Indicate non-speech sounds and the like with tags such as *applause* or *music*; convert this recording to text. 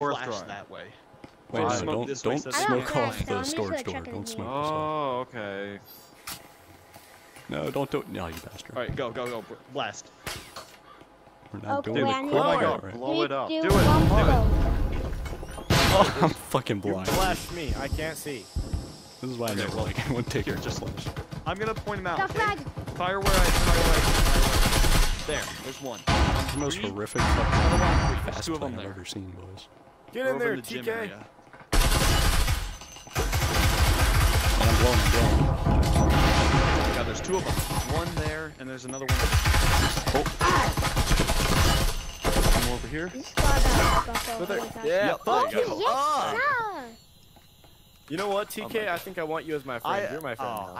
Fourth flash drawing. that way. Wait, no, smoke don't don't so don't smoke off the I'm storage door. Don't in smoke here. this stuff. Oh, okay. No, don't do it. No, you bastard. All right, go, go, go. Blast. We're not Okay, doing it. Oh my god, blow it up. Three, Do it. Do it. Oh, *laughs* I'm fucking You blind. flash me. I can't see. This is why I Okay, never well, like anyone taking Here, just flash. I'm gonna point him out. Got okay? flag. Fire where I fire where I. There, there's one. The most Three. horrific Another fucking fast two of them I've there. ever seen, boys. Get We're in over there, the gym TK. area. And I'm blowing, I'm blowing. Yeah, there's two of them. One there, and there's another one. Oh! One over here. You squad that *laughs* buffalo. Go there. Oh. Yeah, Yep, fuck you you. Yes, Ah. You know what, Oh TK? my I think I want you as my friend. I, You're my friend oh,